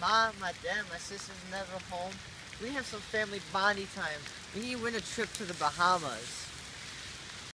My mom, my dad, my sister's never home. We have some family bonding time. We need to win a trip to the Bahamas.